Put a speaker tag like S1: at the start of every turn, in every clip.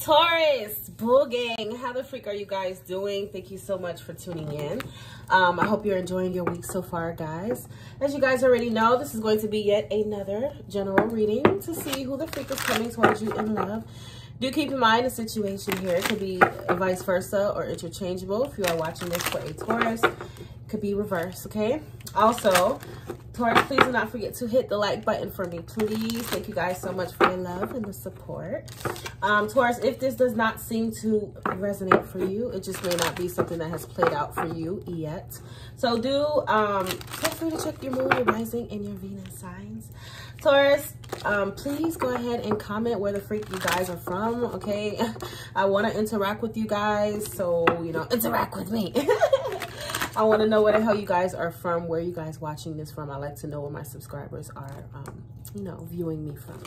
S1: Taurus, Bull Gang, how the freak are you guys doing? Thank you so much for tuning in. Um, I hope you're enjoying your week so far, guys. As you guys already know, this is going to be yet another general reading to see who the freak is coming towards you in love. Do keep in mind the situation here could be vice versa or interchangeable. If you are watching this for a Taurus, could be reversed, okay? Also, Taurus, please do not forget to hit the like button for me, please. Thank you guys so much for the love and the support. Um, Taurus, if this does not seem to resonate for you, it just may not be something that has played out for you yet. So do um, feel free to check your moon, your rising, and your Venus signs. Taurus, um, please go ahead and comment where the freak you guys are from, okay? I want to interact with you guys, so, you know, interact with me. I want to know where the hell you guys are from, where you guys watching this from. I like to know where my subscribers are, um, you know, viewing me from.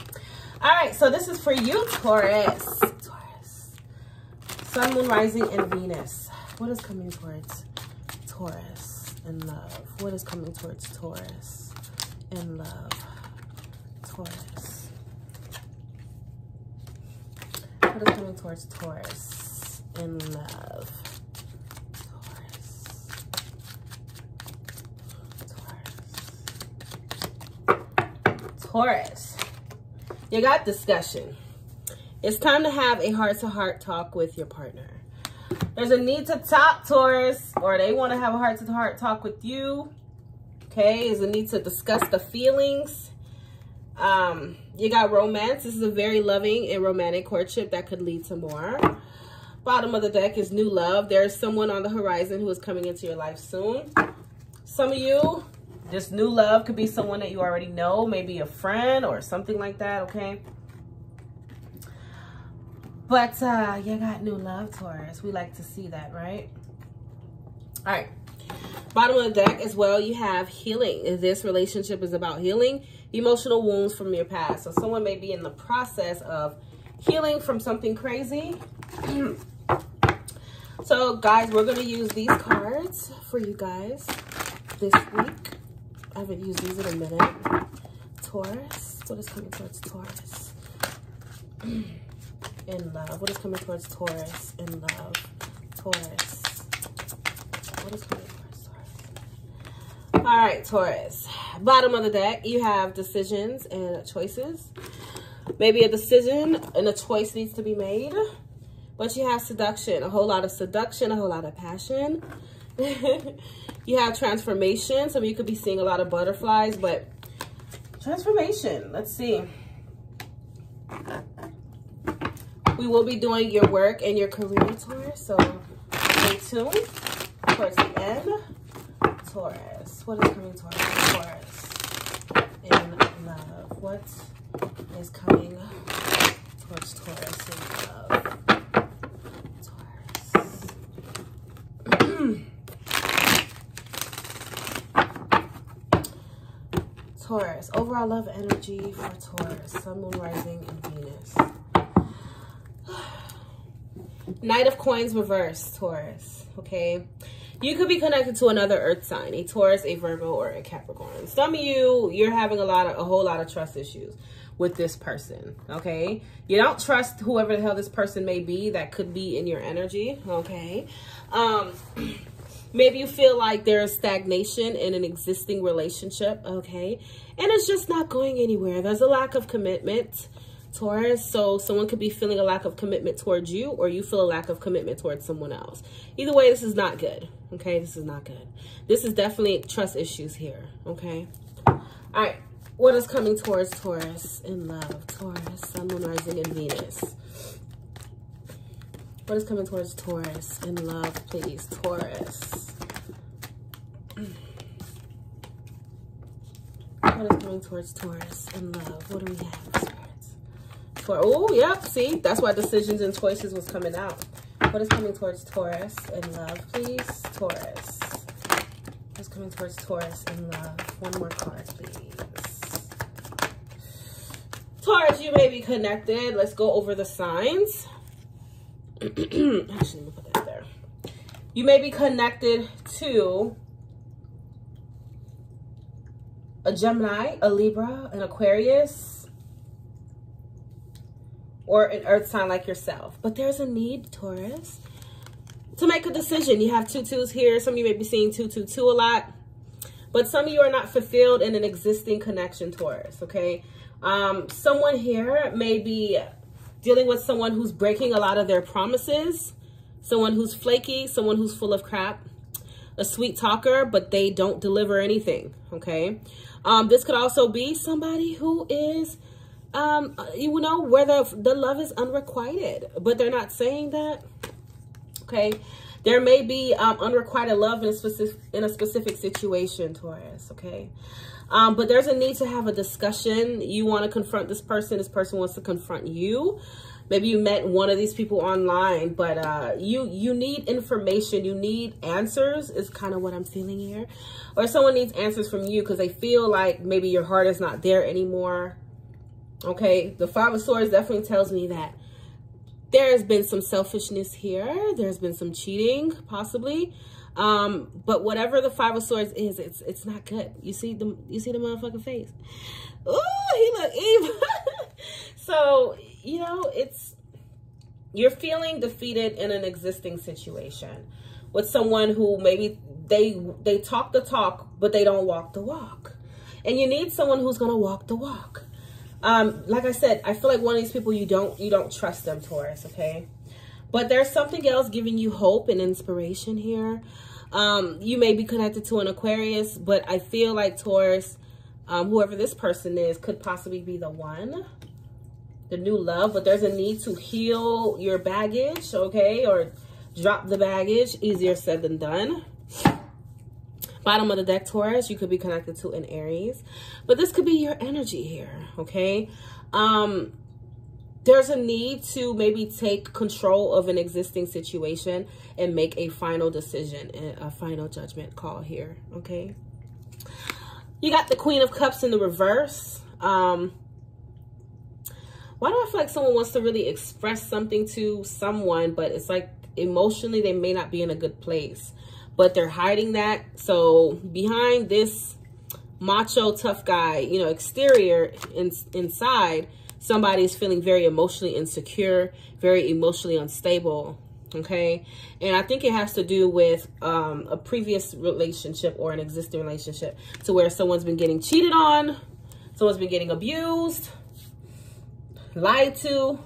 S1: All right, so this is for you, Taurus. Taurus. Sun, Moon, Rising, and Venus. What is coming towards Taurus in love? What is coming towards Taurus in love? Taurus. What is coming towards Taurus in love? Taurus, you got discussion. It's time to have a heart-to-heart -heart talk with your partner. There's a need to talk, Taurus, or they want to have a heart-to-heart -heart talk with you. Okay, there's a need to discuss the feelings. Um, you got romance. This is a very loving and romantic courtship that could lead to more. Bottom of the deck is new love. There's someone on the horizon who is coming into your life soon. Some of you this new love could be someone that you already know, maybe a friend or something like that, okay? But uh, you got new love, Taurus. We like to see that, right? All right. Bottom of the deck as well, you have healing. This relationship is about healing emotional wounds from your past. So someone may be in the process of healing from something crazy. so guys, we're going to use these cards for you guys this week. I haven't used these in a minute. Taurus. What is coming towards Taurus? In love. What is coming towards Taurus? In love. Taurus. What is coming towards Taurus? All right, Taurus. Bottom of the deck, you have decisions and choices. Maybe a decision and a choice needs to be made. But you have seduction, a whole lot of seduction, a whole lot of passion. You have transformation. Some of you could be seeing a lot of butterflies, but transformation. Let's see. We will be doing your work and your career tour, so stay tuned towards the end. Taurus. What is coming towards Taurus in love? What is coming towards Taurus in love? Taurus. Taurus. Overall love energy for Taurus. Sun, Moon, Rising, and Venus. Knight of Coins reverse, Taurus. Okay. You could be connected to another earth sign, a Taurus, a Virgo, or a Capricorn. Some of you, you're having a lot of, a whole lot of trust issues with this person, okay? You don't trust whoever the hell this person may be that could be in your energy, okay? Um, maybe you feel like there's stagnation in an existing relationship, okay? and it's just not going anywhere. There's a lack of commitment, Taurus. So someone could be feeling a lack of commitment towards you or you feel a lack of commitment towards someone else. Either way, this is not good. Okay, this is not good. This is definitely trust issues here. Okay. All right. What is coming towards Taurus in love? Taurus, Sun, Moon, Rising, and Venus. What is coming towards Taurus in love, please? Taurus. What is coming towards Taurus in love? What do we have? For oh, yep. See, that's why decisions and choices was coming out. What is coming towards Taurus in love, please? Taurus. What's coming towards Taurus in love? One more card, please. Taurus, you may be connected. Let's go over the signs. Actually, let me put that there. You may be connected to a Gemini, a Libra, an Aquarius, or an earth sign like yourself. But there's a need, Taurus, to make a decision. You have two twos here. Some of you may be seeing two, two, two a lot. But some of you are not fulfilled in an existing connection, Taurus, okay? Um, someone here may be dealing with someone who's breaking a lot of their promises, someone who's flaky, someone who's full of crap, a sweet talker, but they don't deliver anything, okay? Um, this could also be somebody who is, um, you know, where the, the love is unrequited, but they're not saying that, okay? There may be um, unrequited love in a specific in a specific situation, Taurus. Okay, um, but there's a need to have a discussion. You want to confront this person. This person wants to confront you. Maybe you met one of these people online, but uh, you you need information. You need answers. Is kind of what I'm feeling here, or someone needs answers from you because they feel like maybe your heart is not there anymore. Okay, the Five of Swords definitely tells me that there has been some selfishness here. There's been some cheating, possibly. Um, but whatever the Five of Swords is, it's it's not good. You see the you see the motherfucking face. Oh, he look evil. so you know it's you're feeling defeated in an existing situation with someone who maybe they they talk the talk but they don't walk the walk, and you need someone who's gonna walk the walk. Um, like I said, I feel like one of these people you don't you don't trust them, Taurus, okay? But there's something else giving you hope and inspiration here. Um, you may be connected to an Aquarius, but I feel like Taurus, um, whoever this person is, could possibly be the one, the new love. But there's a need to heal your baggage, okay? Or drop the baggage. Easier said than done. Bottom of the deck, Taurus, you could be connected to an Aries. But this could be your energy here, okay? Um, there's a need to maybe take control of an existing situation and make a final decision, and a final judgment call here, okay? You got the Queen of Cups in the reverse. Um, why do I feel like someone wants to really express something to someone, but it's like emotionally they may not be in a good place but they're hiding that. So behind this macho tough guy, you know, exterior in, inside, somebody is feeling very emotionally insecure, very emotionally unstable. Okay. And I think it has to do with um, a previous relationship or an existing relationship to where someone's been getting cheated on, someone's been getting abused, lied to.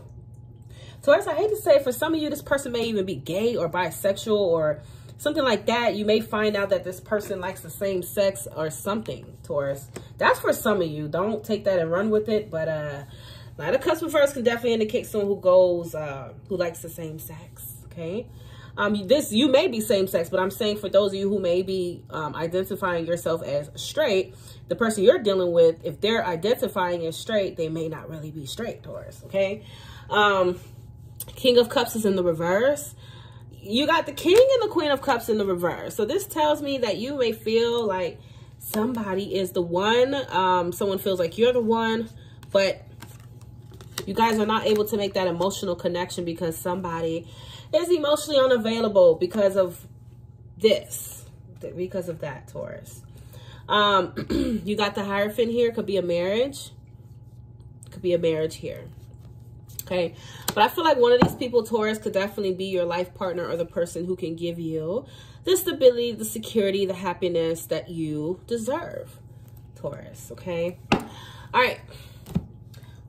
S1: As I hate to say, for some of you, this person may even be gay or bisexual or something like that, you may find out that this person likes the same sex or something, Taurus. That's for some of you. Don't take that and run with it. But uh, Knight of Cups reverse can definitely indicate someone who goes, uh, who likes the same sex, okay? Um, this, you may be same sex, but I'm saying for those of you who may be um, identifying yourself as straight, the person you're dealing with, if they're identifying as straight, they may not really be straight, Taurus, okay? Um, King of Cups is in the reverse you got the king and the queen of cups in the reverse. So this tells me that you may feel like somebody is the one. Um, someone feels like you're the one, but you guys are not able to make that emotional connection because somebody is emotionally unavailable because of this, because of that, Taurus. Um, you got the Hierophant here. Could be a marriage. Could be a marriage here okay? But I feel like one of these people, Taurus, could definitely be your life partner or the person who can give you the stability, the security, the happiness that you deserve, Taurus, okay? All right,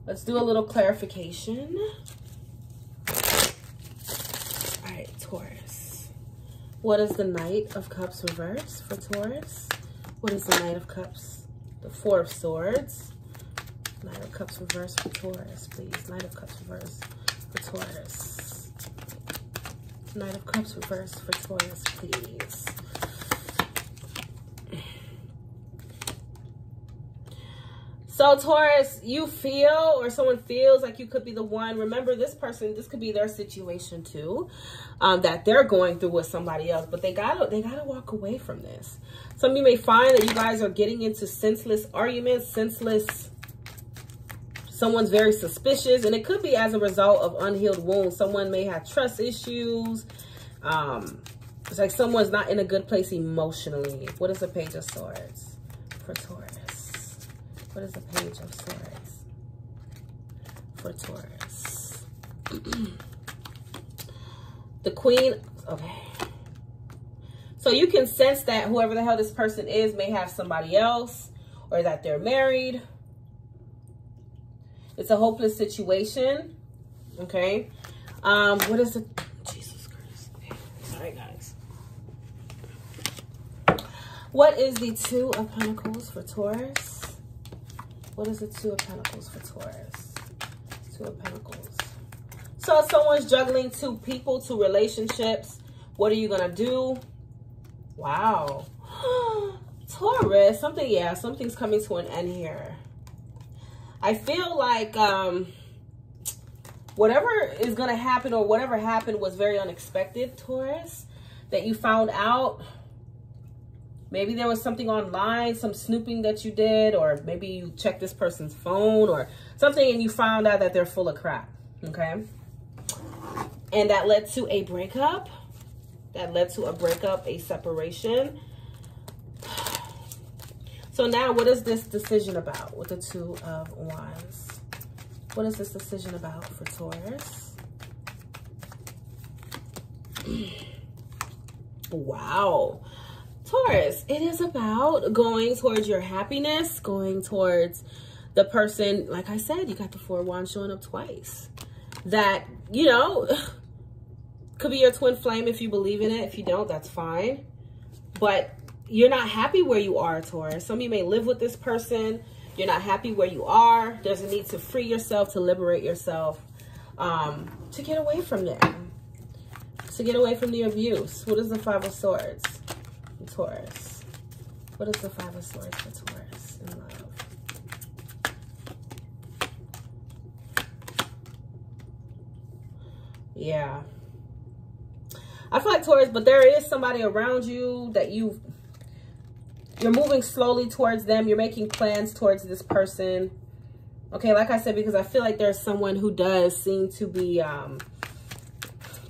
S1: let's do a little clarification. All right, Taurus. What is the Knight of Cups reverse for Taurus? What is the Knight of Cups? The Four of Swords. Knight of Cups reverse for Taurus, please. Knight of Cups reverse for Taurus. Knight of Cups reverse for Taurus, please. So Taurus, you feel or someone feels like you could be the one. Remember this person, this could be their situation too. Um, that they're going through with somebody else, but they gotta they gotta walk away from this. Some of you may find that you guys are getting into senseless arguments, senseless someone's very suspicious and it could be as a result of unhealed wounds someone may have trust issues um it's like someone's not in a good place emotionally what is the page of swords for taurus what is the page of swords for taurus the queen, okay. So you can sense that whoever the hell this person is may have somebody else or that they're married. It's a hopeless situation. Okay. Um, what is the Jesus Christ? Sorry, guys. What is the two of pentacles for Taurus? What is the two of pentacles for Taurus? Two of pentacles. So someone's juggling two people, two relationships. What are you gonna do? Wow. Taurus, something, yeah, something's coming to an end here. I feel like um, whatever is going to happen or whatever happened was very unexpected, Taurus, that you found out. Maybe there was something online, some snooping that you did, or maybe you checked this person's phone or something and you found out that they're full of crap, okay? And that led to a breakup that led to a breakup, a separation. So now what is this decision about with the two of wands? What is this decision about for Taurus? wow. Taurus, it is about going towards your happiness, going towards the person, like I said, you got the four wands showing up twice. That, you know, could be your twin flame if you believe in it. If you don't, that's fine. But you're not happy where you are, Taurus. Some of you may live with this person. You're not happy where you are. There's a need to free yourself, to liberate yourself, um, to get away from them, to get away from the abuse. What is the Five of Swords? Taurus. What is the Five of Swords for Taurus in love? Yeah. I feel like Taurus, but there is somebody around you that you you're moving slowly towards them. You're making plans towards this person. Okay, like I said, because I feel like there's someone who does seem to be um,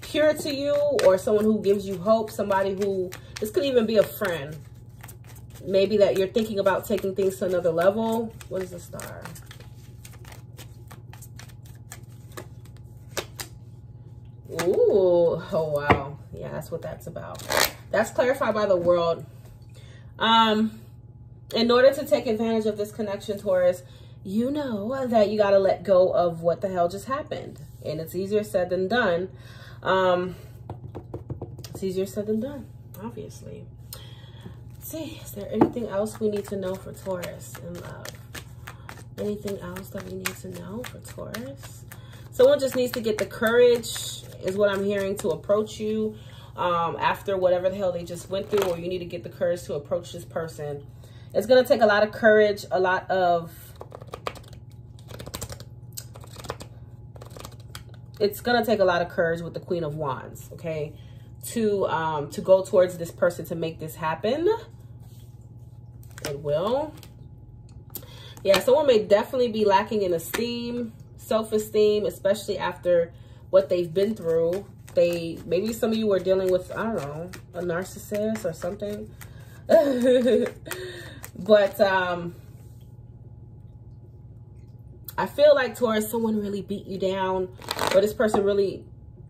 S1: pure to you or someone who gives you hope. Somebody who, this could even be a friend. Maybe that you're thinking about taking things to another level. What is the star? Ooh, oh wow. Yeah, that's what that's about. That's clarified by the world. Um, in order to take advantage of this connection, Taurus, you know that you got to let go of what the hell just happened. And it's easier said than done. Um, it's easier said than done, obviously. Let's see, is there anything else we need to know for Taurus in love? Anything else that we need to know for Taurus? Someone just needs to get the courage, is what I'm hearing, to approach you um, after whatever the hell they just went through, or you need to get the courage to approach this person. It's going to take a lot of courage, a lot of... It's going to take a lot of courage with the Queen of Wands, okay? To, um, to go towards this person to make this happen. It will. Yeah, someone may definitely be lacking in esteem, self-esteem, especially after what they've been through they maybe some of you are dealing with i don't know a narcissist or something but um i feel like taurus someone really beat you down or this person really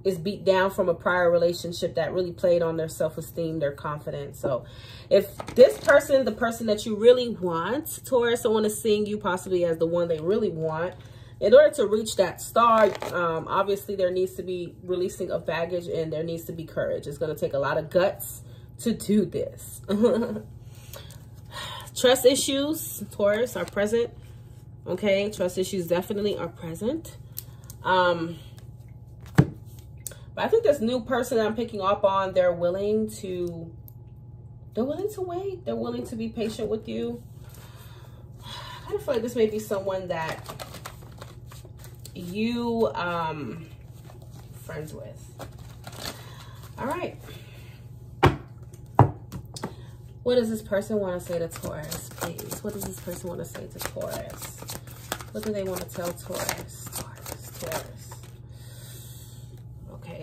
S1: is beat down from a prior relationship that really played on their self-esteem their confidence so if this person the person that you really want taurus someone is seeing you possibly as the one they really want in order to reach that star, um, obviously there needs to be releasing of baggage and there needs to be courage. It's going to take a lot of guts to do this. Trust issues, Taurus, are present. Okay, trust issues definitely are present. Um, but I think this new person I'm picking up on, they're willing to, they're willing to wait. They're willing to be patient with you. I kind of feel like this may be someone that you um friends with. All right. What does this person want to say to Taurus, please? What does this person want to say to Taurus? What do they want to tell Taurus? Taurus, Taurus.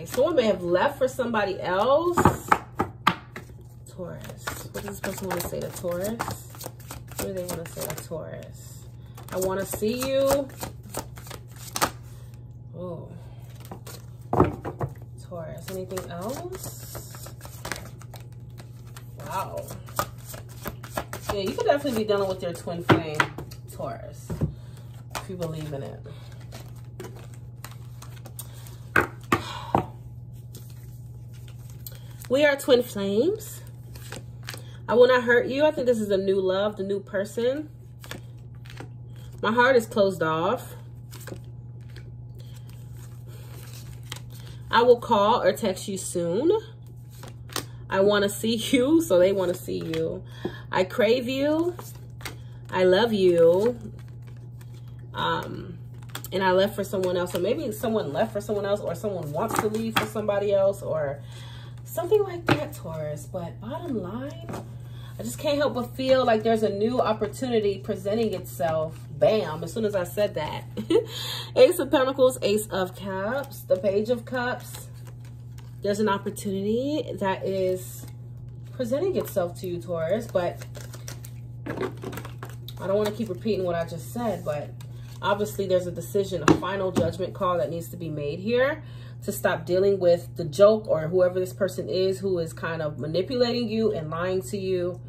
S1: Someone may have left for somebody else. Taurus. What does this person want to say to Taurus? What do they want to say to Taurus? I want to see you. Oh. Taurus. Anything else? Wow. Yeah, you could definitely be dealing with your twin flame, Taurus, if you believe in it. We are twin flames. I will not hurt you. I think this is a new love, the new person. My heart is closed off. I will call or text you soon. I want to see you, so they want to see you. I crave you. I love you. Um, and I left for someone else. Or maybe someone left for someone else or someone wants to leave for somebody else or something like that, Taurus. But bottom line, I just can't help but feel like there's a new opportunity presenting itself. Bam, as soon as I said that. Ace of Pentacles, Ace of Cups, the Page of Cups. There's an opportunity that is presenting itself to you, Taurus, but I don't want to keep repeating what I just said, but obviously there's a decision, a final judgment call that needs to be made here to stop dealing with the joke or whoever this person is who is kind of manipulating you and lying to you.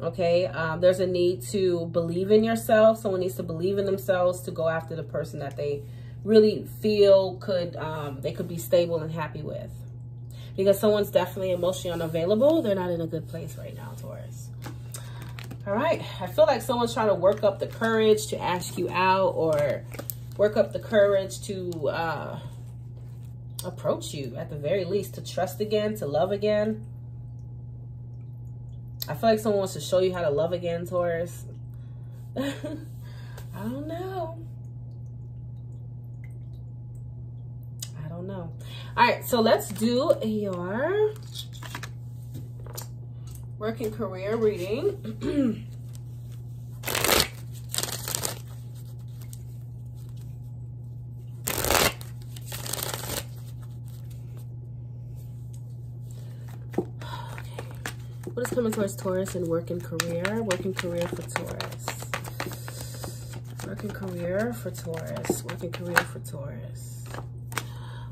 S1: Okay, um, there's a need to believe in yourself. Someone needs to believe in themselves to go after the person that they really feel could um, they could be stable and happy with. Because someone's definitely emotionally unavailable. They're not in a good place right now, Taurus. All right, I feel like someone's trying to work up the courage to ask you out or work up the courage to uh, approach you at the very least, to trust again, to love again. I feel like someone wants to show you how to love again, Taurus. I don't know. I don't know. All right, so let's do your working career reading. What is coming towards Taurus in work and career? Working career for Taurus. Working career for Taurus. Working career for Taurus.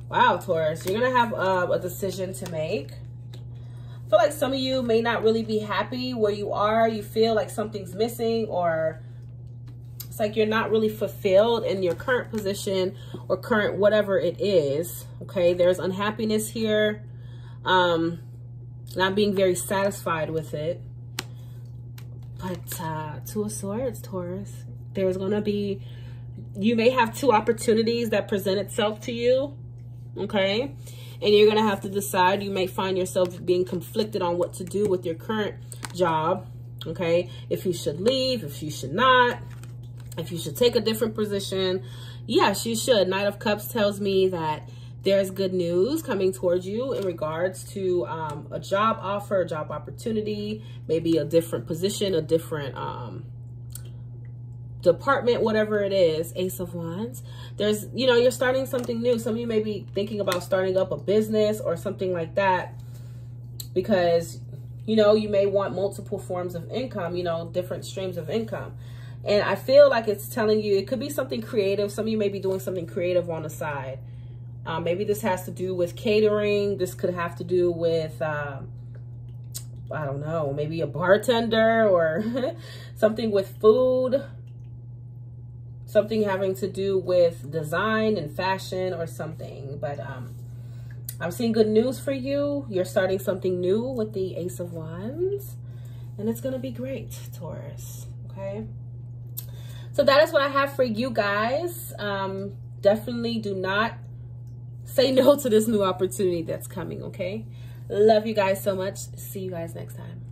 S1: Wow, Taurus. You're going to have uh, a decision to make. I feel like some of you may not really be happy where you are. You feel like something's missing or it's like you're not really fulfilled in your current position or current whatever it is. Okay, there's unhappiness here. Um, not being very satisfied with it. But uh, Two of Swords, Taurus, there's going to be, you may have two opportunities that present itself to you, okay? And you're going to have to decide. You may find yourself being conflicted on what to do with your current job, okay? If you should leave, if you should not, if you should take a different position. Yes, you should. Knight of Cups tells me that there's good news coming towards you in regards to um, a job offer, a job opportunity, maybe a different position, a different um, department, whatever it is, Ace of Wands. There's, you know, you're starting something new. Some of you may be thinking about starting up a business or something like that because, you know, you may want multiple forms of income, you know, different streams of income. And I feel like it's telling you, it could be something creative. Some of you may be doing something creative on the side um, maybe this has to do with catering. This could have to do with, um, I don't know, maybe a bartender or something with food. Something having to do with design and fashion or something. But um, I'm seeing good news for you. You're starting something new with the Ace of Wands. And it's going to be great, Taurus. Okay? So that is what I have for you guys. Um, definitely do not say no to this new opportunity that's coming, okay? Love you guys so much. See you guys next time.